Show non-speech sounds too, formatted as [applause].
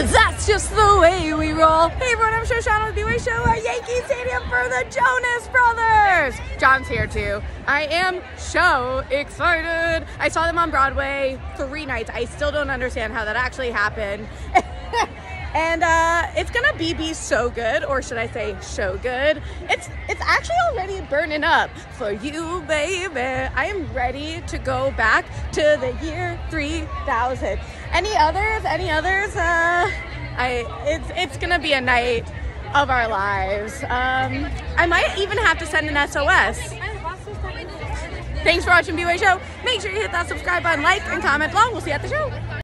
Cause that's just the way we roll. Hey everyone, I'm Shoshana with B-Way Show at Yankee Stadium for the Jonas Brothers. John's here too. I am so excited. I saw them on Broadway three nights. I still don't understand how that actually happened. [laughs] and uh, it's gonna be be so good, or should I say, show good? It's it's actually already burning up for you, baby. I am ready to go back to the year 3000. Any others? Any others? Uh, I it's it's gonna be a night of our lives. Um, I might even have to send an SOS. Thanks for watching B-Way Show. Make sure you hit that subscribe button, like, and comment below. We'll see you at the show.